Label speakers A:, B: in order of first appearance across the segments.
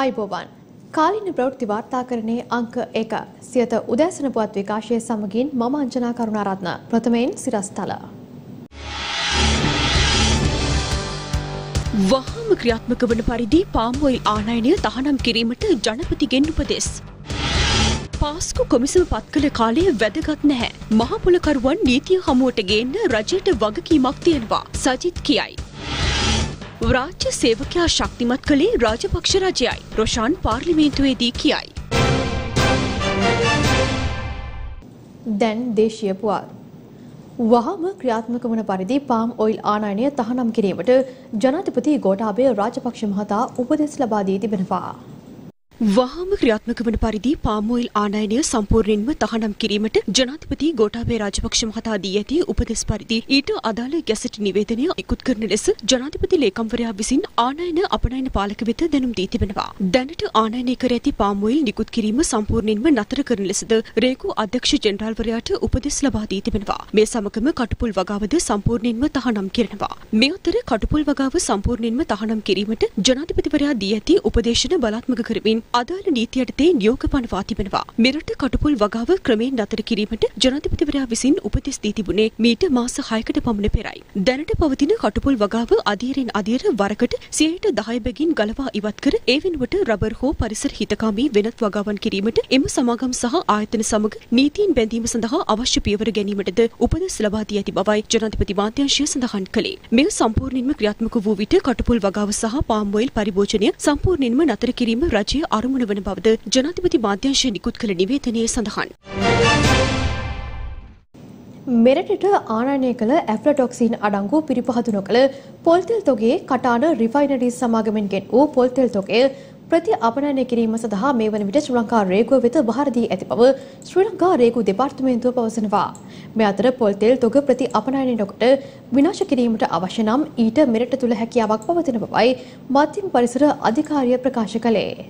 A: ආයිබෝවන් කාලින ප්‍රවෘත්ති වාර්තාකරණයේ අංක එක සියත උදෑසන පුවත් විකාශය සමගින් මම අංජනා කරුණාරත්න ප්‍රථමයෙන් සිරස්තල.
B: වහාම ක්‍රියාත්මක වන පරිදි පාම්ඔයිල් ආනයනය තහනම් කිරීමට ජනපතිගෙන් උපදෙස්. පාස්කු කොමිසම පත් කළ කාලය වැදගත් නැහැ. මහපොලකරුවන් නීතිය හමුවට ගේන්න රජයට වගකීමක් තියෙනවා. සජිත් කියයි. රාජ්‍ය සේවකයා ශක්තිමත් කළේ රාජපක්ෂ රජයයි. රොෂාන් පාර්ලිමේන්තුවේදී කියයි.
A: දැන් දේශීය පුවත්. වහම ක්‍රියාත්මක වන පරිදි පාම් ඔයිල් ආනයනය තහනම් කිරීමට ජනාධිපති ගෝඨාභය රාජපක්ෂ මහතා උපදෙස් ලබා දී තිබෙනවා.
B: වහාම ක්‍රියාත්මක වන පරිදි පාමෝයිල් ආනයනය සම්පූර්ණයෙන්ම තහනම් කිරීමට ජනාධිපති ගෝඨාභය රාජපක්ෂ මහතා දී ඇති උපදෙස් පරිදි ඊට අදාළ ගැසට් නිවේදනය ඉකුත් කරන ලෙස ජනාධිපති ලේකම්වරයා විසින් ආනයන අපනයන පාලක වෙත දැනුම් දී තිබෙනවා. දැනට ආනයනය කර ඇති පාමෝයිල් නිකුත් කිරීම සම්පූර්ණයෙන්ම නතර කරන ලෙසද රේගු අධ්‍යක්ෂ ජෙනරාල්වරයාට උපදෙස් ලබා දී තිබෙනවා. මේ සමගම කටුපුල් වගාවද සම්පූර්ණයෙන්ම තහනම් කරනවා. මේ අතර කටුපුල් වගාව සම්පූර්ණයෙන්ම තහනම් කිරීමට ජනාධිපතිවරයා දී ඇති උපදේශන බලාත්මක කරමින් අදාළ නීති යටතේ නියෝග පනවා තිබෙනවා. මෙරට කටුපුල් වගාව ක්‍රමයෙන් නතර කිරීමට ජනාධිපතිවරයා විසින් උපදෙස් දී තිබුණේ මීට මාස 6කට පමණ පෙරයි. දැනට පවතින කටුපුල් වගාව අධීරෙන් අධීර වරකට 10% බැගින් ගලවා ඉවත් කර ඒ වෙනුවට රබර් හෝ පරිසර හිතකාමී වෙනත් වගාවන් කිරීමට එම සමාගම් සහ ආයතන සමග නීතීන් බැඳීම සඳහා අවශ්‍ය පියවර ගැනීමටද උපදෙස් ලබා දී ඇති බවයි ජනාධිපති මාත්‍යාංශය සඳහන් කළේ. මෙය සම්පූර්ණයෙන්ම ක්‍රියාත්මක වූ විට කටුපුල් වගාව සහ පාම් ඔයිල් පරිභෝජනය සම්පූර්ණයෙන්ම නතර කිරීම රජයේ අරමුණ වන බවද ජනාධිපති මාධ්‍යංශය නිකුත් කළ නිවේදනයේ සඳහන්.
A: මෙරටට ආනයනය කළ ඇෆ්ලටොක්සින් අඩංගු පිරිපහදු නොකළ පොල්තෙල් තොගේ කටාන රිෆයිනරී සමාගමෙන් ගෙන් වූ පොල්තෙල් තොගේ ප්‍රති අපනයනය කිරීම සඳහා මේ වන විට ශ්‍රී ලංකා රේගුව වෙත බහර දී ඇති බව ශ්‍රී ලංකා රේගු දෙපාර්තමේන්තුව පවසනවා. මේ අතර පොල්තෙල් තොග ප්‍රති අපනයනය නොකොට විනාශ කිරීමට අවශ්‍ය නම් ඊට මෙරට තුළ හැකියාවක් පවතින බවයි මධ්‍යම පරිසර අධිකාරිය ප්‍රකාශ කළේ.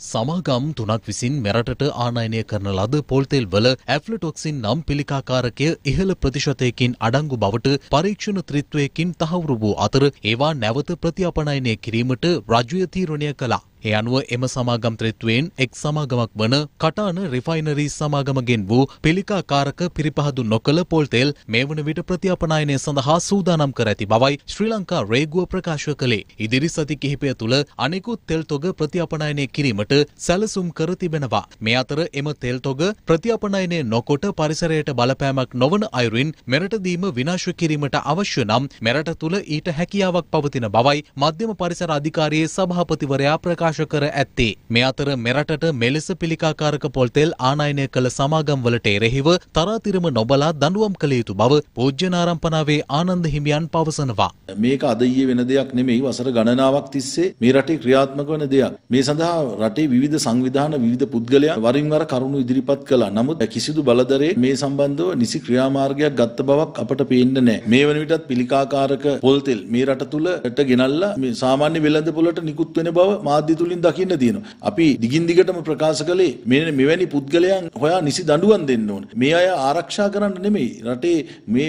C: සමාගම් තුනක් විසින් මෙරටට ආනයනය කරන ලද පොල්තෙල් වල ඇෆ්ලටොක්සින් නම් පිළිකාකාරකය ඉහළ ප්‍රතිශතයකින් අඩංගු බවට පරීක්ෂණ ත්‍රිත්වයකින් තහවුරු වූ අතර ඒවා නැවත ප්‍රතිඅපනයනය කිරීමට රජය තීරණය කළා. ඒ අනුව එම සමාගම් ත්‍රෙත්වයෙන් එක් සමාගමක් වන කටාන රිෆයිනරී සමාගමගෙන් වූ පිළිකාකාරක පිරිපහදු නොකළ පොල්තෙල් මේ වන විට ප්‍රතිඅපනයනය සඳහා සූදානම් කර ඇති බවයි ශ්‍රී ලංකා රේගුව ප්‍රකාශ කළේ. ඉදිරි සති කිහිපය තුළ අනෙකුත් තෙල් තොග ප්‍රතිඅපනයනය කිරීමට සැලසුම් කර තිබෙනවා. මේ අතර එම තෙල් තොග ප්‍රතිඅපනයනය නොකොට පරිසරයට බලපෑමක් නොවන අයුරින් මෙරටදීම විනාශ කිරීමට අවශ්‍ය නම් මෙරට තුළ ඊට හැකියාවක් පවතින බවයි මධ්‍යම පරිසර අධිකාරියේ සභාපතිවරයා ප්‍රකාශ ප්‍රකාශ කර ඇත්තේ. මේ අතර මෙරටට මෙලෙස පිළිකාකාරක පොල්තෙල් ආනයනය කළ සමාගම් වලට එරෙහිව තරාතිරම නොබලා දඬුවම් කළ යුතු බව පූජ්‍යනාරම්පනාවේ ආනන්ද හිමියන් පවසනවා.
D: මේක අද ඊයේ වෙන දෙයක් නෙමෙයි වසර ගණනාවක් තිස්සේ මේ රටේ ක්‍රියාත්මක වන දෙයක්. මේ සඳහා රටේ විවිධ සංවිධාන විවිධ පුද්ගලයන් වරින් වර කරුණු ඉදිරිපත් කළා. නමුත් කිසිදු බලදරේ මේ සම්බන්ධව නිසි ක්‍රියාමාර්ගයක් ගත්ත බවක් අපට පේන්නේ නැහැ. මේ වන විටත් පිළිකාකාරක පොල්තෙල් මේ රට තුලට ගෙනල්ලා මේ සාමාන්‍ය වෙළඳ පොළට නිකුත් වෙන බව මාධ්‍ය තුලින් දකින්න තියෙනවා. අපි දිගින් දිගටම ප්‍රකාශ කළේ මේ මෙවැනි පුද්ගලයන් හොයා නිසි දඬුවම් දෙන්න ඕන. මේ අය ආරක්ෂා කරන්න නෙමෙයි. රටේ මේ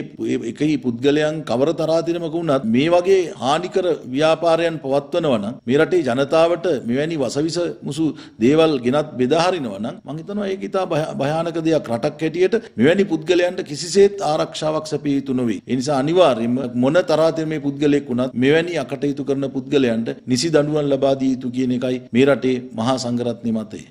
D: එකයි පුද්ගලයන් කවර තරාතිරමක වුණත් මේ වගේ හානිකර ව්‍යාපාරයන් පවත්වනවා නම් මේ රටේ ජනතාවට මෙවැනි වසවිස මුසු දේවල් ගෙනත් බෙදා හරිනවා නම් මං හිතනවා ඒක ඉතා භයානක දෙයක් රටක් හැටියට මෙවැනි පුද්ගලයන්ට කිසිසේත් ආරක්ෂාවක් සැපිය යුතු නොවේ. ඒ නිසා අනිවාර්යයෙන්ම මොන තරාතිරමේ පුද්ගලයෙක් වුණත් මෙවැනි අකටයුතු කරන පුද්ගලයන්ට නිසි දඬුවම් ලබා දිය යුතු කියන එකයි මේ රටේ මහා සංඝරත්නය මතය.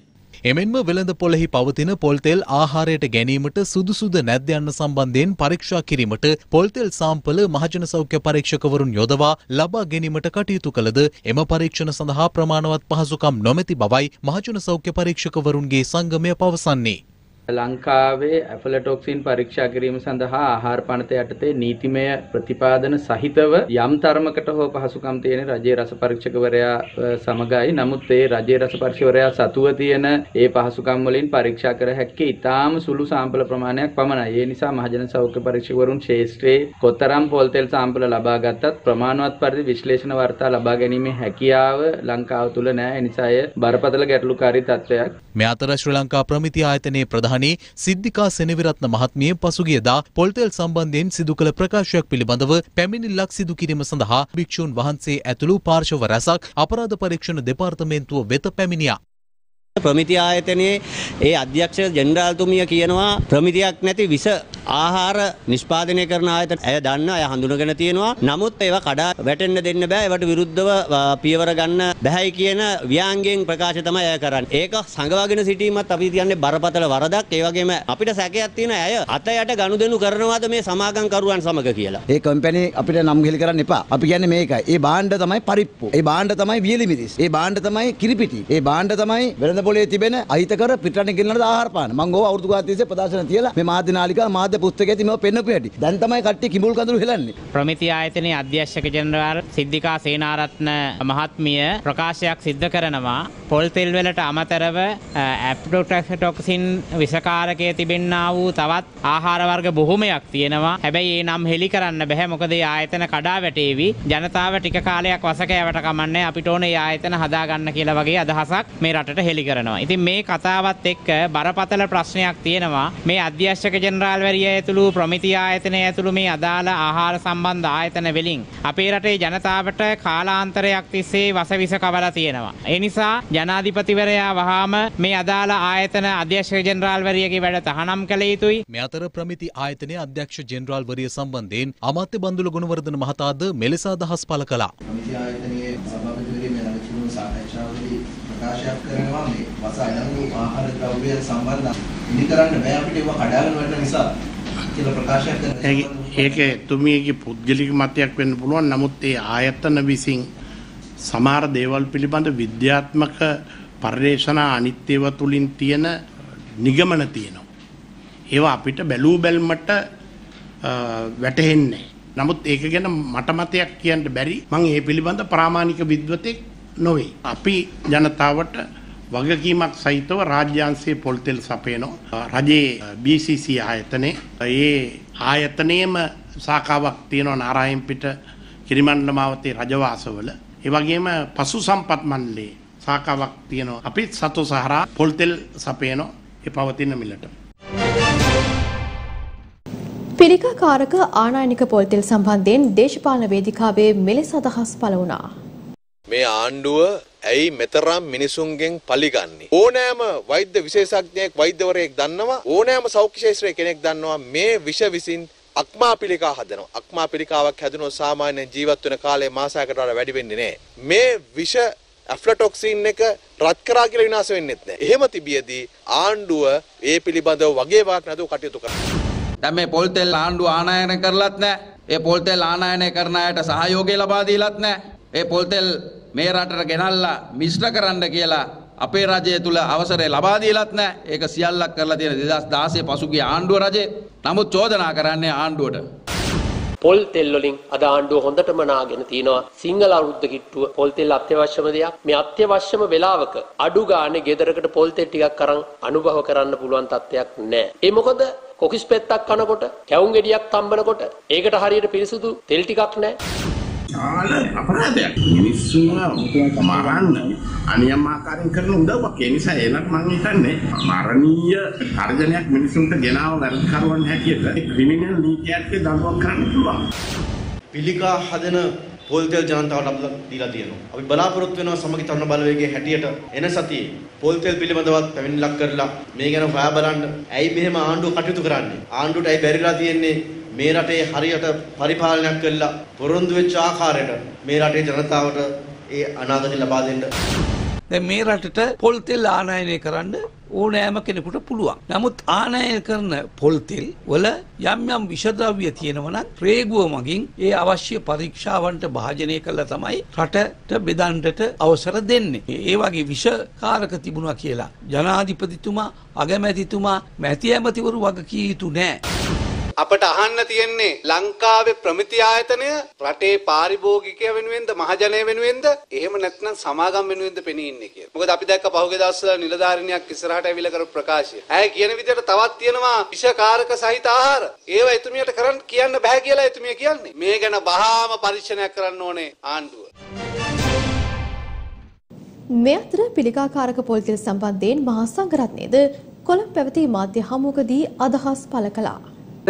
C: එමෙන්ම වෙළඳ පොළෙහි පවතින පොල්තෙල් ආහාරයට ගැනීමට සුදුසුද නැද්ද යන්න සම්බන්ධයෙන් පරීක්ෂා කිරීමට පොල්තෙල් සාම්පල මහජන සෞඛ්‍ය පරීක්ෂකවරුන් යොදවා ලබා ගැනීමට කටයුතු කළද එම පරීක්ෂණ සඳහා ප්‍රමාණවත් පහසුකම් නොමැති බවයි මහජන සෞඛ්‍ය පරීක්ෂකවරුන්ගේ සංගමය පවසන්නේ.
E: ලංකාවේ ඇෆලටොක්සින් පරීක්ෂා කිරීම සඳහා ආහාර පනත යටතේ නීතිමය ප්‍රතිපාදන සහිතව යම් තරමකට හෝ පහසුකම් තියෙන රජයේ රස පරීක්ෂකවරයා සමගයි. නමුත් ඒ රජයේ රස පරීක්ෂකවරයා සතුව තියෙන ඒ පහසුකම් වලින් පරීක්ෂා කර හැක්කේ ඊටාම සුළු සාම්පල ප්‍රමාණයක් පමණයි. ඒ නිසා මහජන සෞඛ්‍ය පරීක්ෂකවරුන් ශේෂ්ත්‍රයේ කොතරම් පොල්තෙල් සාම්පල ලබා ගත්තත් ප්‍රමාණවත් පරිදි විශ්ලේෂණ වාර්තා ලබා ගැනීමේ හැකියාව ලංකාව තුල නැහැ. ඒ නිසා එය බරපතල ගැටලුකාරී තත්ත්වයක්.
C: මේ අතර ශ්‍රී ලංකා ප්‍රමිති ආයතනයේ ප්‍රධාන රූපවාහිනී සිද්ධිකා සෙනවිරත්න මහත්මිය පසුගියදා පොල්තෙල් සම්බන්ධයෙන් සිදු කළ ප්‍රකාශයක් පිළිබඳව පැමිණිල්ලක් සිදු කිරීම සඳහා භික්ෂූන් වහන්සේ ඇතුළු පාර්ශව රැසක් අපරාධ පරීක්ෂණ දෙපාර්තමේන්තුව වෙත පැමිණියා.
F: ප්‍රමිති ආයතනයේ ඒ අධ්‍යක්ෂ ජෙනරාල්තුමිය කියනවා ප්‍රමිතියක් නැති විස ආහාර නිෂ්පාදනය කරන ආයතන ඇය දන්න අය හඳුනගෙන තියෙනවා නමුත් ඒවා කඩා වැටෙන්න දෙන්න බෑ ඒවට විරුද්ධව පියවර ගන්න බැහැයි කියන ව්‍යාංගයෙන් ප්‍රකාශ තමයි අය කරන්නේ. ඒක සංගවාගෙන සිටීමත් අපි කියන්නේ බරපතල වරදක්. ඒ වගේම අපිට සැකයක් තියෙන අය අත යට ගනුදෙනු කරනවාද මේ සමාගම් කරුවන් සමග කියලා.
G: ඒ කම්පැනි අපිට නම් ගෙලි කරන්න එපා. අපි කියන්නේ මේකයි. ඒ බාණ්ඩ තමයි පරිප්පු. ඒ බාණ්ඩ තමයි වියලි මිරිස්. ඒ බාණ්ඩ තමයි කිරිපිටි. ඒ බාණ්ඩ තමයි වෙළඳ පොලේ තිබෙන අහිතකර පිටරටින් ගෙන්නන ආහාර පාන. මම ඕවා අවුරුදු ගානක් තිස්සේ ප්‍රදර්ශන තියලා මේ මාධ්‍ය නාලිකා මාධ්‍ය පුස්තකයේ තියෙන මේවා පෙන්වපු හැටි. දැන් තමයි කට්ටිය කිඹුල් කඳුළු හෙලන්නේ.
H: ප්‍රමිති ආයතනයේ අධ්‍යක්ෂක ජෙනරාල් සිද්ධිකා සේනාරත්න මහත්මිය ප්‍රකාශයක් සිද්ධ කරනවා පොල් තෙල් වලට අමතරව ඇප්ටොක්සින් විසකාරකයේ තිබෙන්නා වූ තවත් ආහාර වර්ග බොහොමයක් තියෙනවා. හැබැයි ඒ නම් හෙලි කරන්න බෑ මොකද ඒ ආයතන කඩා වැටේවි. ජනතාව ටික කාලයක් වසකෑවට කමන්නේ අපිට ඕනේ ඒ ආයතන හදාගන්න කියලා වගේ අදහසක් මේ රටට හෙලි කරනවා. ඉතින් මේ කතාවත් එක්ක බරපතල ප්‍රශ්නයක් තියෙනවා. මේ අධ්‍යක්ෂක ජෙනරාල්වරිය ඇතුළු ප්‍රමිති ආයතනය ඇතුළු මේ අදාළ ආහාර සම්බන්ධ ආයතන වලින් අපේ රටේ ජනතාවට කාලාන්තරයක් තිස්සේ වසවිස කවලා තියෙනවා. ඒ නිසා ජනාධිපතිවරයා වහාම මේ අදාළ ආයතන අධ්‍යක්ෂක ජෙනරාල්වරියගේ වැඩ තහනම් කළ යුතුයි.
C: මේ අතර ප්‍රමිති ආයතනයේ අධ්‍යක්ෂ ජෙනරාල්වරිය සම්බන්ධයෙන් අමාත්‍ය බන්දුල ගුණවර්ධන මහතාද මෙලෙස අදහස් පළ කළා.
I: ප්‍රමිති ආයතනයේ සභාපතිවරයා මේ රජතුමා සාකච්ඡාවේදී ප්‍රකාශයක් මේ වස අඩංගු ආහාර ද්‍රව්‍යයන් සම්බන්ධ ඉදි කරන්න බෑ අපිට ඒවා කඩාගෙන වැටෙන නිසා කියලා ප්‍රකාශයක් කරනවා.
J: ඒක එතුමියගේ පුද්ගලික මතයක් වෙන්න පුළුවන් නමුත් ඒ ආයතන විසින් සමහර දේවල් පිළිබඳ විද්‍යාත්මක පර්යේෂණ අනිත්‍යව තුලින් තියෙන නිගමන තියෙනවා. ඒවා අපිට බැලූ බැල්මට වැටහෙන්නේ. නමුත් ඒක ගැන මට මතයක් කියන්න බැරි මං ඒ පිළිබඳ ප්‍රාමාණික විද්වතෙක් නොවේ. අපි ජනතාවට වගකීමක් සහිතව රාජ්‍යංශයේ පොල්තෙල් සපයනවා. රජයේ BCC ආයතනයේ ඒ ආයතනයේම සාකාවක් තියෙනවා නාරායන්පිට කිරිමණ්ඩමාවතේ රජවාසවල. ඒ වගේම පසු සම්පත් මණ්ඩලයේ සාකාවක් තියෙනවා. අපිත් සතු සහරා පොල්තෙල් සපයනවා ඒ පවතින මිලට.
A: පිළිකාකාරක ආනායනික පොල්තෙල් සම්බන්ධයෙන් දේශපාලන වේදිකාවේ මෙලෙස අදහස් පළ වුණා.
K: මේ ආණ්ඩුව ඇයි මෙතරම් මිනිසුන්ගෙන් පලිගන්නේ? ඕනෑම වෛද්‍ය විශේෂඥයෙක් වෛද්‍යවරයෙක් දන්නවා ඕනෑම සෞඛ්‍ය ශාස්ත්‍රයේ කෙනෙක් දන්නවා මේ විෂ විසින් අක්මා පිළිකා හදනවා. අක්මා පිළිකාවක් හැදුනොත් සාමාන්‍යයෙන් ජීවත් වෙන කාලය මාසයකට වඩා වැඩි වෙන්නේ නැහැ. මේ විෂ ඇෆ්ලටොක්සින් එක රත් කරා කියලා විනාශ වෙන්නෙත් නැහැ. එහෙම තිබියදී ආණ්ඩුව ඒ පිළිබඳව වගේ වාක් නැතුව කටයුතු කරනවා.
E: දැන් මේ පොල් තෙල් ආණ්ඩුව ආනයනය කරලත් නැහැ. ඒ පොල් තෙල් ආනයනය කරන අයට සහයෝගය ලබා දීලත් නැහැ. ඒ පොල් තෙල් මේ රටට ගෙනල්ලා මිශ්‍ර කරන්න කියලා අපේ රජය තුල අවසරය ලබා දීලත් නැහැ. ඒක සියල්ලක් කරලා තියෙන 2016 පසුගිය ආණ්ඩුව රජේ. නමුත් චෝදනා කරන්නේ ආණ්ඩුවට.
L: පොල් තෙල් වලින් අද ආණ්ඩුව හොඳටම නාගෙන තිනවා සිංහල අවුරුද්ද කිට්ටුව පොල් තෙල් අත්‍යවශ්‍යම දෙයක් මේ අත්‍යවශ්‍යම වෙලාවක අඩු ගානේ ගෙදරකට පොල් තෙල් ටිකක් අරන් අනුභව කරන්න පුළුවන් තත්ත්වයක් නැහැ ඒ මොකද කොකිස් පෙත්තක් කනකොට කැවුම් ගෙඩියක් තම්බනකොට ඒකට හරියට පිරිසුදු තෙල් ටිකක් නැහැ
J: විශාල අපරාධයක්. මිනිස්සුන්ව මරන්න අනියම් ආකාරයෙන් කරන උදව්වක්. ඒ නිසා එනක් මම හිතන්නේ මරණීය තර්ජනයක් මිනිසුන්ට ගෙනාව වැරදිකරුවන් හැටියට ක්‍රිමිනල් නීතියක් දඬුවම් කරන්න පුළුවන්.
I: පිළිකා හදන පොල් තෙල් ජනතාවට අපිට දීලා තියෙනවා. අපි බලාපොරොත්තු වෙනවා සමගි තරුණ බලවේගයේ හැටියට එන සතියේ පොල් තෙල් පිළිබඳවත් පැමිණිලක් කරලා මේ ගැන හොයා බලන්න. ඇයි මෙහෙම ආණ්ඩුව කටයුතු කරන්නේ? ආණ්ඩුවට ඇයි බැරිලා තියෙන්නේ මේ රටේ හරියට පරිපාලනයක් කළා පොරොන්දු වෙච්ච ආකාරයට මේ රටේ ජනතාවට ඒ අනාගතය ලබා දෙන්න.
M: දැන් මේ රටට පොල් තෙල් ආනයනය කරන්න ඕනෑම කෙනෙකුට පුළුවන්. නමුත් ආනයනය කරන පොල් තෙල් වල යම් යම් විෂද්‍රව්‍ය තියෙනවා නම් රේගුව මගින් ඒ අවශ්‍ය පරීක්ෂාවන්ට භාජනය කළා තමයි රටට බෙදන්නට අවසර දෙන්නේ. ඒ වගේ විෂකාරක තිබුණා කියලා ජනාධිපතිතුමා අගමැතිතුමා මැති ඇමතිවරු වග කිය යුතු නෑ.
K: අපට අහන්න තියෙන්නේ ලංකාවේ ප්‍රමිති ආයතනය රටේ පාරිභෝගිකය වෙනුවෙන්ද මහජනය වෙනුවෙන්ද එහෙම නැත්නම් සමාගම් වෙනුවෙන්ද පෙනී ඉන්නේ කියලා. මොකද අපි දැක්ක පහුගිය දවස්වල නිලධාරිනියක් ඉස්සරහට ඇවිල්ලා කරපු ප්‍රකාශය. ඇය කියන විදිහට තවත් තියෙනවා විෂකාරක සහිත ආහාර. ඒවා එතුමියට කරන්න කියන්න බෑ කියලා එතුමිය කියන්නේ. මේ ගැන වහාම පරීක්ෂණයක් කරන්න ඕනේ ආණ්ඩුව.
A: මේ අතර පිළිකාකාරක පොල්තෙල් සම්බන්ධයෙන් මහා සංඝරත්නයේද කොළඹ පැවති මාධ්‍ය හමුවකදී අදහස් පළ කළා.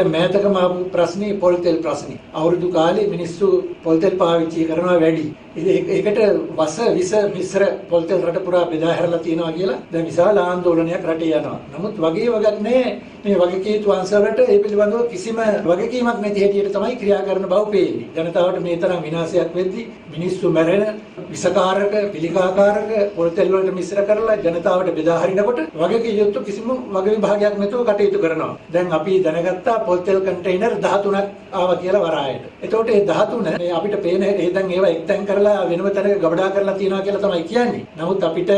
N: මෑතකම ආපු ප්‍රශ්නේ පොල්තෙල් ප්‍රශ්නේ. අවුරුදු කාලේ මිනිස්සු පොල්තෙල් පාවිච්චි කරනවා වැඩි. ඉතින් ඒකට වස විස මිශ්‍ර පොල්තෙල් රට පුරා බෙදා හැරලා තියෙනවා කියලා දැන් විශාල ආందోලනයක් රටේ යනවා. නමුත් වගේ වගක් නැහැ. මේ වගකීතු අංශවලට ඒ පිළිබඳව කිසිම වගකීමක් නැති හැටියට තමයි ක්‍රියා කරන බව පේන්නේ. ජනතාවට මේ තරම් විනාශයක් වෙද්දී මිනිස්සු මැරෙන විසකාරක පිළිකාකාරක පොල්තෙල් වලට මිශ්‍ර කරලා ජනතාවට බෙදා හරිනකොට වගකී යුතු කිසිම වග විභාගයක් නැතුව කටයුතු කරනවා. දැන් අපි දැනගත්තා පොල්තෙල් කන්ටේනර් 13ක් ආවා කියලා වරායට. එතකොට ඒ 13 මේ අපිට පේන ඒ දැන් ඒවා එක්තැන් කරලා වෙනම තැනක ගබඩා කරලා තියනවා කියලා තමයි කියන්නේ. නමුත් අපිට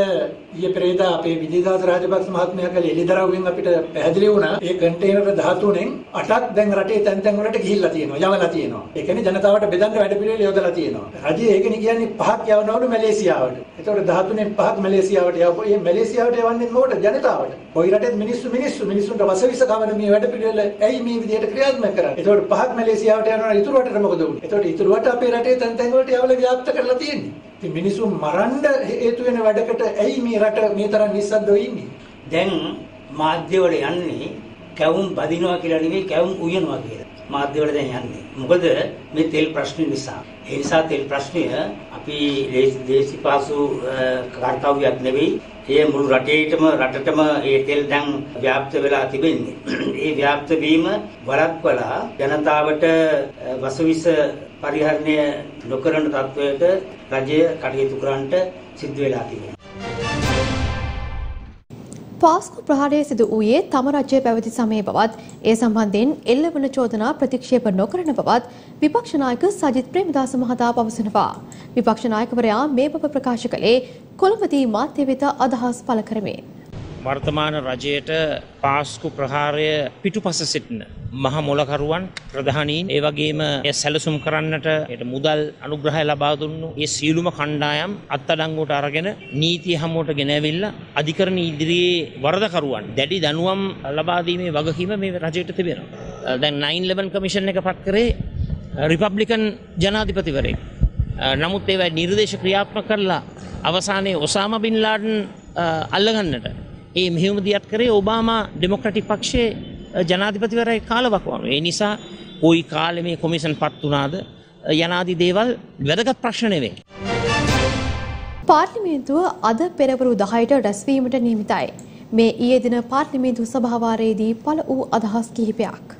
N: ඊයේ පෙරේදා අපේ විජේදාස රාජපක්ෂ මහත්මයා කළේ එළිදරව්වෙන් අපිට පැහැදිලි වුණා ඒ කන්ටේනර් 13න් 8ක් දැන් රටේ තැන් තැන් වලට ගිහිල්ලා තියෙනවා යවලා තියෙනවා. ඒ කියන්නේ ජනතාවට බෙදන්න වැඩ පිළිවෙල යොදලා තියෙනවා. රජය ඒකනේ කියන්නේ පහක් යවනවලු මැලේසියාවට. එතකොට 13න් පහක් මැලේසියාවට යවපුවා. මේ මැලේසියාවට යවන්නේ මොකටද ජනතාවට? කොයි රටේත් මිනිස්සු මිනිස්සු මිනිස්සුන්ට වසවිස කවන මේ වැඩ පිළිවෙල ඇයි මේ විදිහට ක්‍රියාත්මක කරන්නේ? එතකොට පහක් මැලේසියාවට යනවා ඉතුරු රටට මොකද වුනේ? එතකොට ඉතුරු රට අපේ රටේ තැන් තැන් වලට යවලා ව්‍යාප්ත කරලා තියෙන්නේ. ඉතින් මිනිස්සු මරන්න හේතු වෙන වැඩකට ඇයි මේ රට මේ තරම් නිස්සද්දව ඉන්නේ?
O: දැන් මාධ්‍යවල යන්නේ කැවුම් බදිනවා කියලා නෙවෙයි කැවුම් උයනවා කියලා. මාධ්‍යවල දැන් යන්නේ. මොකද මේ තෙල් ප්‍රශ්න නිසා. ඒ නිසා තෙල් ප්‍රශ්නය අපි දේශීපාසු කාර්යයක් නෙවෙයි. ඒ මුළු රටේටම රටටම ඒ තෙල් දැන් ව්‍යාප්ත වෙලා තිබෙන්නේ. ඒ ව්‍යාප්ත වීම වළක්වලා ජනතාවට වසවිස පරිහරණය නොකරන තත්වයට රජය කටයුතු කරන්නට සිද්ධ වෙලා තිබෙනවා.
A: පාස්කු ප්‍රහාරය සිදු වූයේ තම රජය පැවති සමයේ බවත් ඒ සම්බන්ධයෙන් එල්ලවන චෝදනා ප්‍රතික්ෂේප නොකරන බවත් විපක්ෂ නායක සජිත් ප්‍රේමදාස මහතා පවසනවා. විපක්ෂ නායකවරයා මේ බව ප්‍රකාශ කළේ කොළඹදී මාධ්‍ය වෙත අදහස් පළ කරමින්.
P: වර්තමාන රජයට පාස්කු ප්‍රහාරය පිටුපස සිටින මහ මොලකරුවන් ප්‍රධානීන් ඒ වගේම එය සැලසුම් කරන්නට එයට මුදල් අනුග්‍රහය ලබා දුන්නු ඒ සියලුම කණ්ඩායම් අත්අඩංගුවට අරගෙන නීතිය හමුවට ගෙනැවිල්ලා අධිකරණ ඉදිරියේ වරදකරුවන් දැඩි දනුවම් ලබා දීමේ වගකීම මේ රජයට තිබෙනවා. දැන් 9/11 කමිෂන් එක පත් කරේ රිපබ්ලිකන් ජනාධිපතිවරයෙක්. නමුත් ඒවා නිර්දේශ ක්‍රියාත්මක කරලා අවසානයේ ඔසාම බින් ලාඩන් අල්ලගන්නට ඒ මෙහෙම දියත් කරේ ඔබාමා ඩෙමොක්‍රටික් පක්ෂයේ ජනාධිපතිවරයි කාලවකවනු. ඒ නිසා කොයි කාලෙ මේ කොමිෂන් පත් වනාද යනාදී දේවල් වැදගත් ප්‍රශ්න නෙවේ.
A: පාර්ලිමේන්තුව අද පෙරවරු දහයට රැස්වීමට නියමිතයි. මේ ඊයේ දින පාර්ලිමේන්තු සභාවාරයේදී පළ වූ අදහස් කිහිපයක්.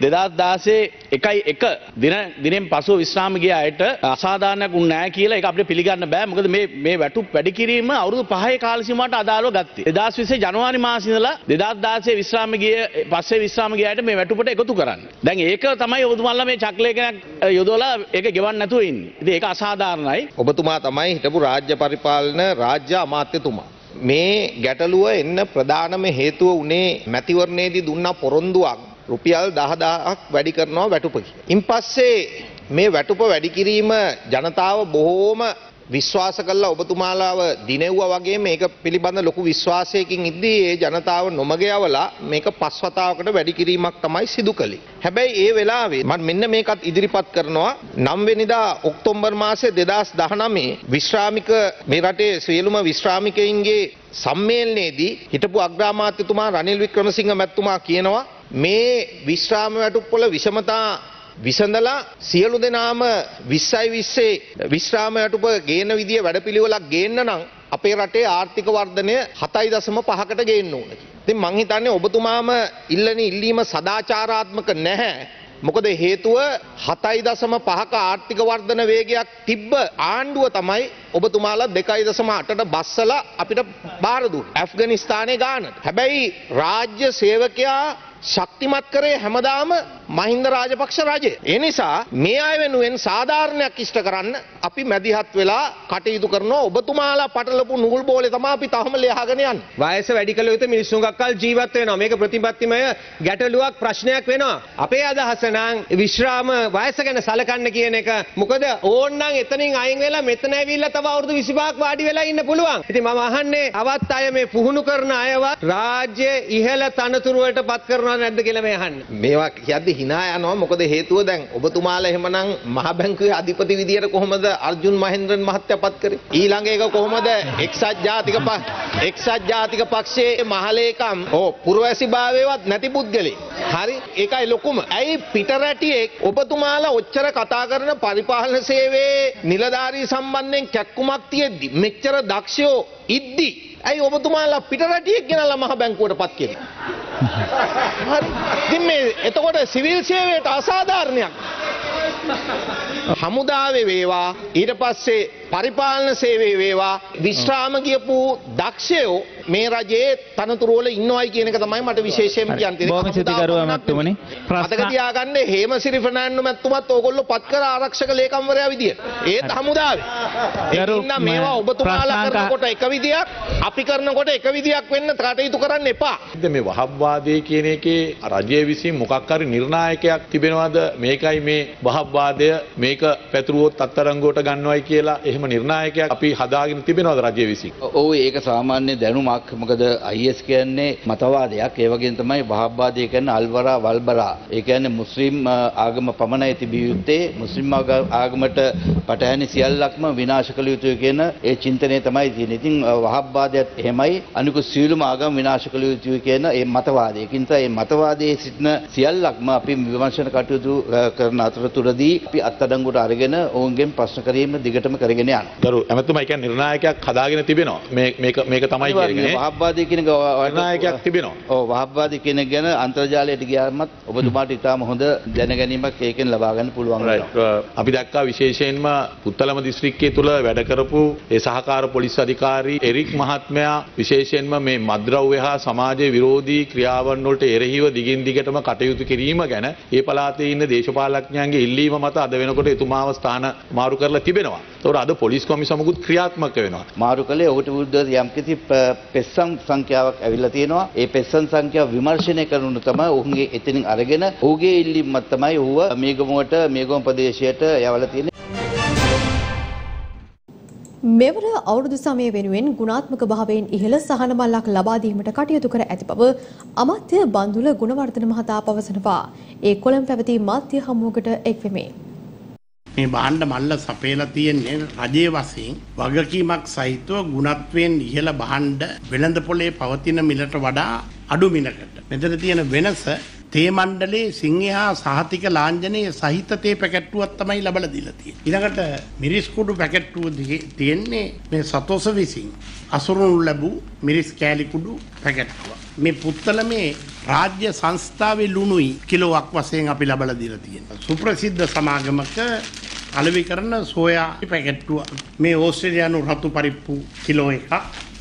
Q: දෙදස් දාසේ එකයි එක දින දිනෙන් පසු විශ්‍රාම ගිය අයට අසාධාරණයක් උන් නෑ කියලා ඒක අපිට පිළිගන්න බෑ මොකද මේ මේ වැටු වැඩි කිරීම අවුරුදු 5 කාල සීමාවට අදාළව ගත්තේ 2020 ජනවාරි මාසයේ ඉඳලා 2016 විශ්‍රාම ගිය පස්සේ විශ්‍රාම ගිය අයට මේ වැටුපට එකතු කරන්න. දැන් ඒක තමයි ඔබතුමාලා මේ චක්ලේඛනයක් යොදවලා ඒක ගෙවන්න නැතුව ඉන්නේ. ඉතින් ඒක අසාධාරණයි.
K: ඔබතුමා තමයි හිටපු රාජ්‍ය පරිපාලන රාජ්‍ය අමාත්‍යතුමා. මේ ගැටලුව එන්න ප්‍රධානම හේතුව උනේ මැතිවරණයේදී දුන්නා පොරොන්දුවක් රුපියල් දහදාක් වැඩි කරනවා වැටුපකි. ඉන් පස්සේ මේ වැටුප වැඩි කිරීම ජනතාව බොහෝම විශ්වාස කල්ලා ඔබතුමාලාව දිනෙව්වා වගේ මේක පිළිබඳ ලොකු විශ්වාසයකින් ඉද්දී ඒ ජනතාව නොමග යවලා මේක පස්වතාවකට වැඩි කිරීමක් තමයි සිදු කළේ. හැබැයි ඒ වෙලාවේ මම මෙන්න මේකත් ඉදිරිපත් කරනවා 9 වෙනිදා ඔක්තෝබර් මාසේ 2019 විශ්‍රාමික මේ රටේ සියලුම විශ්‍රාමිකයින්ගේ සම්මේලනයේදී හිටපු අග්‍රාමාත්‍යතුමා රනිල් වික්‍රමසිංහ මැතිතුමා කියනවා මේ විශ්‍රාම වැටුප්පොළ විෂමතා විසඳලා සියලු දෙනාම 20යි 20 විශ්‍රාම වැටුප ගේන විදිය වැඩපිළිවෙලක් ගේන්න නම් අපේ රටේ ආර්ථික වර්ධනය 7.5කට ගේන්න ඕන. ඉතින් මං හිතන්නේ ඔබතුමාම ඉල්ලන ඉල්ලීම සදාචාරාත්මක නැහැ. මොකද හේතුව 7.5ක ආර්ථික වර්ධන වේගයක් තිබ්බ ආණ්ඩුව තමයි ඔබතුමාලා 2.8ට බස්සලා අපිට බාර දුන්නේ. ඇෆ්ගනිස්තානයේ ගානට. හැබැයි රාජ්‍ය සේවකයා ශක්තිමත් කරේ හැමදාම මහින්ද රාජපක්ෂ රජය. ඒ නිසා මේ අය වෙනුවෙන් සාධාරණයක් ඉෂ්ට කරන්න අපි මැදිහත් වෙලා කටයුතු කරනවා ඔබතුමාලා පටලපු නූල් බෝලේ තමයි අපි තවම ලියාගෙන යන්නේ.
R: වයස වැඩි කළ යුතු මිනිස්සු ගක්කල් ජීවත් වෙනවා. මේක ප්‍රතිපත්තිමය ගැටලුවක් ප්‍රශ්නයක් වෙනවා. අපේ අදහස නම් විශ්‍රාම වයස ගැන සලකන්න කියන එක මොකද ඕන්නම් එතනින් අයින් වෙලා මෙතන ඇවිල්ලා තව අවුරුදු 25ක් වාඩි වෙලා ඉන්න පුළුවන්. ඉතින් මම අහන්නේ අවත් අය මේ පුහුණු කරන අයවත් රාජ්‍ය ඉහළ තනතුරු වලට පත් කරන
K: කරනවද නැද්ද කියලා මේ අහන්නේ. මේවා කියද්දි hina යනවා මොකද හේතුව දැන් ඔබතුමාලා එහෙමනම් මහ බැංකුවේ අධිපති විදියට කොහොමද අර්ජුන් මහෙන්ද්‍රන් මහත්තයා පත් කරේ? ඊළඟ එක කොහොමද එක්සත් ජාතික එක්සත් ජාතික පක්ෂයේ මහලේකම් ඕ පුරවැසි භාවයවත් නැති පුද්ගලෙක්. හරි ඒකයි ලොකුම. ඇයි පිටරැටියෙක් ඔබතුමාලා ඔච්චර කතා කරන පරිපාලන සේවයේ නිලධාරී සම්බන්ධයෙන් කැක්කුමක් තියෙද්දි මෙච්චර දක්ෂයෝ ඉද්දි ඇයි ඔබතුමාලා පිටරටියෙක් ගෙනල්ලා මහ බැංකුවට පත් කෙරේ? හරි. ඉතින් මේ එතකොට සිවිල් සේවයට අසාධාරණයක්. හමුදාවේ වේවා ඊට පස්සේ පරිපාලන සේවයේ වේවා විශ්‍රාම ගියපු දක්ෂයෝ මේ රජයේ තනතුරු වල ඉන්නවයි කියන එක තමයි මට විශේෂයෙන් කියන්න තියෙන්නේ.
S: බොහොම ස්තුතිකරුවා මැතිතුමනි.
K: මතක තියාගන්න හේමසිරි ෆර්නෑන්ඩෝ මැතිතුමත් ඕගොල්ලෝ පත් කර ආරක්ෂක ලේකම්වරයා විදියට. ඒත් හමුදාවේ. ඒකින්ද මේවා ඔබතුමාලා කරනකොට එක විදියක් අපි කරනකොට එක විදියක් වෙන්න කටයුතු කරන්න එපා.
T: මේ වහබ්වාදය කියන එකේ රජය විසින් මොකක් හරි නිර්ණායකයක් තිබෙනවද මේකයි මේ වහබ්වාදය මේක පැතුරුවොත් අත්තරංගුවට ගන්නවයි කියලා එහෙම නිර්ණායකයක් අපි හදාගෙන තිබෙනවද රජය විසින්?
U: ඔව් ඒක සාමාන්‍ය දැනුමක්. මොකද IS කියන්නේ මතවාදයක්. ඒ වගේම තමයි වහබ්වාදය කියන්නේ අල්වරා වල්බරා. ඒ කියන්නේ මුස්ලිම් ආගම පමණයි තිබිය යුත්තේ. මුස්ලිම් ආගමට පටහැනි සියල්ලක්ම විනාශ කළ යුතුයි කියන ඒ චින්තනය තමයි තියෙන්නේ. ඉතින් වහබ්වාදයත් එහෙමයි අනිකුත් සියලුම ආගම් විනාශ කළ යුතුයි කියන ඒ මතවාදය. ඒ නිසා මේ මතවාදයේ සිටින සියල්ලක්ම අපි විමර්ශන කටයුතු කරන අතරතුරදී අපි අත්අඩංගුවට අරගෙන ඔවුන්ගෙන් ප්‍රශ්න කිරීම දිගටම කරගෙන යනවා.
T: ගරු ඇමතුමා කියන්නේ නිර්ණායකයක් හදාගෙන තිබෙනවා. මේ මේක මේක තමයි කියන්නේ.
U: වහබ්වාදී කියන
T: නිර්ණායකයක් තිබෙනවා.
U: ඔව් වහබ්වාදී කියන ගැන අන්තර්ජාලයට ගියාමත් ඔබතුමාට ඉතාම හොඳ දැනගැනීමක් ඒකෙන් ලබා ගන්න පුළුවන් වෙනවා.
T: අපි දැක්කා විශේෂයෙන්ම පුත්තලම දිස්ත්‍රික්කයේ තුල වැඩ කරපු ඒ සහකාර පොලිස් අධිකාරී එරික් මහත්මයා විශේෂයෙන්ම මේ මද්ද්‍රව්‍ය හා සමාජ විරෝධී ක්‍රියාවන් වලට එරෙහිව දිගින් දිගටම කටයුතු කිරීම ගැන ඒ පළාතේ ඉන්න දේශපාලඥයන්ගේ ඉල්ලීම මත අද වෙනකොට එතුමාව ස්ථාන මාරු කරලා තිබෙනවා. ඒතකොට අද පොලිස් කොමිසමකුත් ක්‍රියාත්මක වෙනවා.
U: මාරු කළේ ඔහුට විරුද්ධව යම්කිසි පෙස්සම් සංඛ්‍යාවක් ඇවිල්ලා තියෙනවා. ඒ පෙස්සම් සංඛ්‍යාව විමර්ශනය කරනු තමයි ඔහුගේ එතනින් අරගෙන ඔහුගේ ඉල්ලීමක් තමයි ඔහුව මේගමුවට මේගම ප්‍රදේශයට යවලා තියෙන්නේ.
A: මෙවර අවුරුදු සමය වෙනුවෙන් ගුණාත්මක භාවයෙන් ඉහළ සහන මල්ලක් ලබා දීමට කටයුතු කර ඇති බව අමාත්‍ය බන්දුල ගුණවර්ධන මහතා පවසනවා. ඒ කොළඹ පැවති මාධ්‍ය හමුවකට එක්වෙමි.
J: මේ බාණ්ඩ මල්ල සපේලා තියෙන්නේ රජයේ වශයෙන් වගකීමක් සහිතව ගුණත්වයෙන් ඉහළ බාණ්ඩ වෙළඳ පොලේ පවතින මිලට වඩා අඩු මිලකට. මෙතන තියෙන වෙනස තේ මණ්ඩලේ සිංහයා සහතික ලාංඡනයේ සහිත තේ පැකට්ටුවක් තමයි ලබලා දීලා තියෙන්නේ. ඊළඟට මිරිස් කුඩු පැකට්ටුව තියෙන්නේ මේ සතොස විසින් අසුරුණු ලැබූ මිරිස් කෑලි කුඩු පැකට්ටුව. මේ පුත්තලමේ රාජ්‍ය සංස්ථාවේ ලුණුයි කිලෝවක් වශයෙන් අපි ලබලා දීලා තියෙනවා. සුප්‍රසිද්ධ සමාගමක අලෙවි කරන සෝයා පැකට්ටුව මේ ඕස්ට්‍රේලියානු රතු පරිප්පු කිලෝ එකක්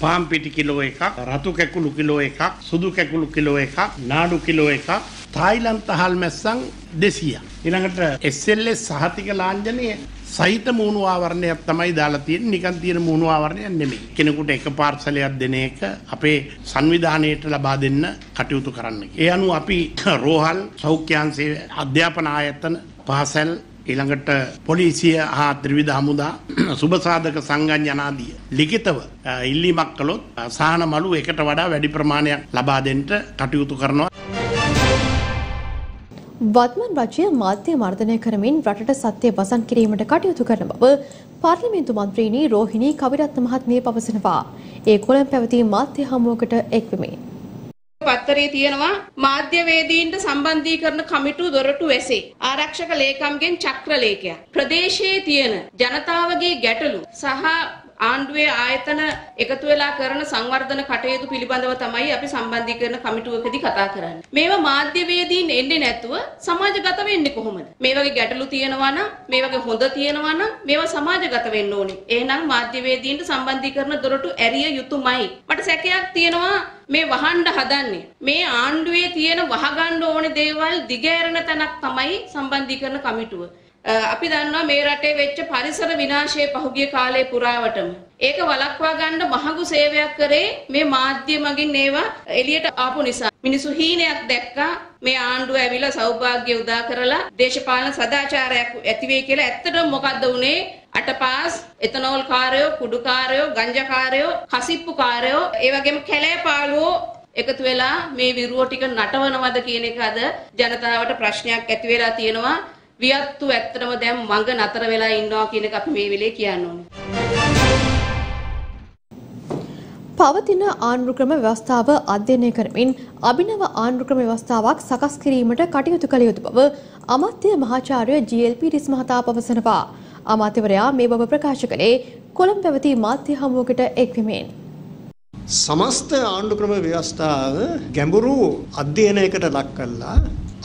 J: පාම් පිටි කිලෝ එකක් රතු කැකුළු කිලෝ එකක් සුදු කැකුළු කිලෝ එකක් නාඩු කිලෝ එකක් තායිලන්ත හල් මැස්සන් 200 ඊළඟට SLS සහතික ලාංඡනයේ සහිත මූණු ආවරණයක් තමයි දාලා තියෙන්නේ නිකන් තියෙන මූණු ආවරණයක් නෙමෙයි කෙනෙකුට එක පාර්සලයක් දෙන එක අපේ සංවිධානයට ලබා දෙන්න කටයුතු කරන්න. ඒ අනුව අපි රෝහල් සෞඛ්‍යාංශයේ අධ්‍යාපන ආයතන පාසල් ඊළඟට පොලිසිය හා ත්‍රිවිධ හමුදා සුබසාධක සංගඥනාදිය ලිඛිතව ඉල්ලීමක් කළොත් සාහන මළු එකට වඩා වැඩි ප්‍රමාණයක් ලබා දෙන්න කටයුතු කරනවා.
A: වත්මන් රජය මාධ්‍ය මර්ධනය කරමින් රටට සත්‍ය වසන් කිරීමට කටයුතු කරන බව පාර්ලිමේන්තු මන්ත්‍රීනි රෝහිණී කවිරත්න මහත්මිය පවසනවා. ඒ කොළඹ පැවති මාධ්‍ය හමුවකට එක්වෙමි.
V: පත්තරේ තියෙනවා මාධ්‍යවේදීන්ට සම්බන්ධීකරණ කමිටු දොරටු වැසේ ආරක්ෂක ලේකම්ගෙන් චක්‍ර ලේඛයක් ප්‍රදේශයේ තියෙන ජනතාවගේ ගැටලු සහ ආණ්ඩුවේ ආයතන එකතු වෙලා කරන සංවර්ධන කටයුතු පිළිබඳව තමයි අපි සම්බන්ධීකරණ කමිටුවකදී කතා කරන්නේ. මේවා මාධ්‍යවේදීන් එන්නේ නැතුව සමාජගත වෙන්නේ කොහොමද? මේ වගේ ගැටලු තියෙනවා නම්, මේ වගේ හොඳ තියෙනවා නම් මේවා සමාජගත වෙන්න ඕනේ. එහෙනම් මාධ්‍යවේදීන්ට සම්බන්ධීකරණ දොරටු ඇරිය යුතුයමයි. මට සැකයක් තියෙනවා මේ වහන්න හදන්නේ. මේ ආණ්ඩුවේ තියෙන වහගන්න ඕනේ දේවල් දිගෑරෙන තැනක් තමයි සම්බන්ධීකරණ කමිටුව. අපි දන්නවා මේ රටේ වෙච්ච පරිසර විනාශයේ පහුගිය කාලේ පුරාවටම. ඒක වළක්වා ගන්න මහඟු සේවයක් කරේ මේ මාධ්‍ය මගින් ඒවා එළියට ආපු නිසා. මිනිසු හීනයක් දැක්කා මේ ආණ්ඩුව ඇවිල්ලා සෞභාග්‍ය උදා කරලා දේශපාලන සදාචාරයක් ඇති වෙයි කියලා ඇත්තටම මොකද්ද උනේ අටපාස් එතනෝල් කාරයෝ කුඩු කාරයෝ ගංජා කාරයෝ කසිප්පු කාරයෝ ඒ වගේම කැලෑ පාළුවෝ එකතු වෙලා මේ විරුව ටික නටවනවද කියන එක අද ජනතාවට ප්‍රශ්නයක් ඇති වෙලා තියෙනවා. වියත්තු ඇත්තටම දැන් මඟ නතර වෙලා ඉන්නවා කියන එක අපි මේ වෙලේ කියන්න ඕනේ.
A: පවතින ආණ්ඩුක්‍රම ව්‍යවස්ථාව අධ්‍යයනය කරමින් අභිනව ආණ්ඩුක්‍රම ව්‍යවස්ථාවක් සකස් කිරීමට කටයුතු කළ යුතු බව අමාත්‍ය මහාචාර්ය ජී.එල්.පී. රිස් මහතා පවසනවා. අමාත්‍යවරයා මේ බව ප්‍රකාශ කළේ කොළඹ පැවති මාධ්‍ය හමුවකට එක්වෙමින්.
W: සමස්ත ආණ්ඩුක්‍රම ව්‍යවස්ථාව ගැඹුරු අධ්‍යයනයකට ලක් කළා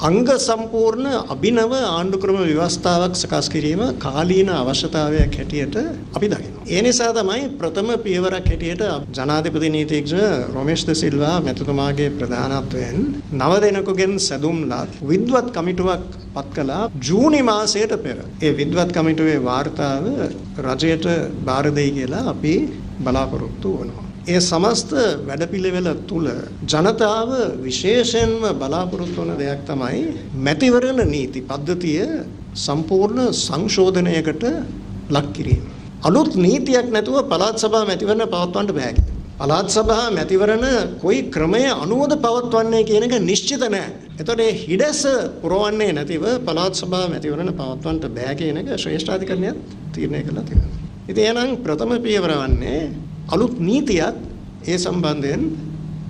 W: අංග සම්පූර්ණ අභිනව ආණ්ඩුක්‍රම ව්‍යවස්ථාවක් සකස් කිරීම කාලීන අවශ්‍යතාවයක් හැටියට අපි දකිනවා. ඒ නිසා තමයි ප්‍රථම පියවරක් හැටියට ජනාධිපති නීතිඥ රොමේෂ් ද සිල්වා මැතිතුමාගේ ප්‍රධානත්වයෙන් නව දෙනෙකුගෙන් සැදුම් ලත් විද්වත් කමිටුවක් පත් කළා ජූනි මාසයට පෙර. ඒ විද්වත් කමිටුවේ වාර්තාව රජයට බාර දෙයි කියලා අපි බලාපොරොත්තු වෙනවා. ඒ සමස්ත වැඩපිළිවෙල තුල ජනතාව විශේෂයෙන්ම බලාපොරොත්තු වන දෙයක් තමයි මැතිවරණ නීති පද්ධතිය සම්පූර්ණ සංශෝධනයකට ලක් කිරීම. අලුත් නීතියක් නැතුව පළාත් සභා මැතිවරණ පවත්වන්න බෑ. පළාත් සභා මැතිවරණ කොයි ක්‍රමයේ අනුවද පවත්වන්නේ කියන එක නිශ්චිත නැහැ. එතකොට මේ හිඩැස පුරවන්නේ නැතිව පළාත් සභා මැතිවරණ පවත්වන්න බෑ කියන එක ශ්‍රේෂ්ඨාධිකරණයත් තීරණය කළා තියෙනවා. ඉතින් එහෙනම් ප්‍රථම පියවර වන්නේ අලුත් නීතියක් ඒ සම්බන්ධයෙන්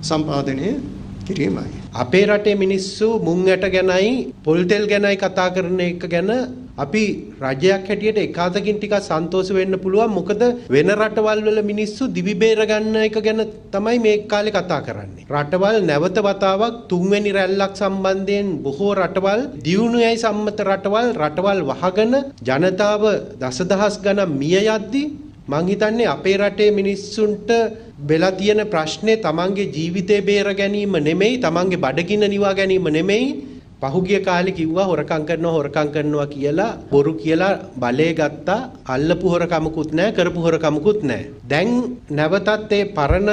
W: සම්පාදනය කිරීමයි.
X: අපේ රටේ මිනිස්සු මුං ඇට ගැනයි පොල් තෙල් ගැනයි කතා කරන එක ගැන අපි රජයක් හැටියට එකාතකින් ටිකක් සන්තෝෂ වෙන්න පුළුවන් මොකද වෙන රටවල් වල මිනිස්සු දිවි බේර ගන්න එක ගැන තමයි මේ කාලේ කතා කරන්නේ. රටවල් නැවත වතාවක් තුන්වෙනි රැල්ලක් සම්බන්ධයෙන් බොහෝ රටවල් දියුණුවයි සම්මත රටවල් රටවල් වහගෙන ජනතාව දසදහස් ගණන් මිය යද්දී මං හිතන්නේ අපේ රටේ මිනිස්සුන්ට වෙලා තියෙන ප්‍රශ්නේ තමන්ගේ ජීවිතේ බේර ගැනීම නෙමෙයි තමන්ගේ බඩගින්න නිවා ගැනීම නෙමෙයි. පහුගිය කාලේ කිව්වා හොරකම් කරනවා හොරකම් කරනවා කියලා. බොරු කියලා බලය ගත්තා. අල්ලපු හොරකමකුත් නැහැ කරපු හොරකමකුත් නැහැ දැන් නැවතත් ඒ පරණ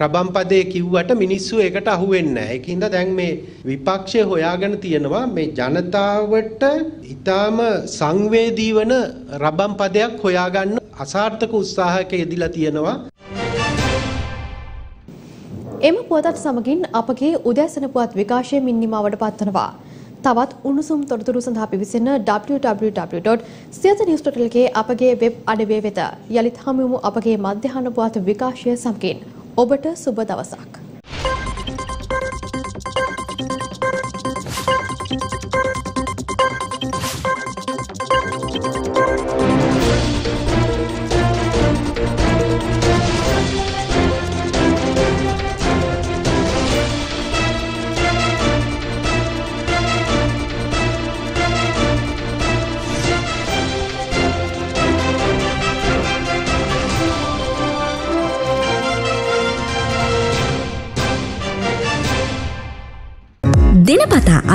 X: රබම් පදේ කිව්වට මිනිස්සු ඒකට අහු වෙන්නේ නැහැ. ඒකින්ද දැන් මේ විපක්ෂය හොයාගෙන තියෙනවා. මේ ජනතාවට ඊටාම සංවේදී වන රබම් පදයක් හොයාගන්න අසාර්ථක උත්සාහයක යෙදিলা තියෙනවා.
A: එම පුවතත් සමගින් අපගේ උදෑසන පුවත් විකාශයෙන් නිමාවට පත්වනවා. තවත් උණුසුම් තොරතුරු සඳහා පිවිසෙන www.සියතනිවුස්.lk අපගේ වෙබ් අඩවිය වෙත යළිත් හමුවමු අපගේ මධ්‍යහන පුවත් විකාශය සමගින් ඔබට සුබ දවසක්.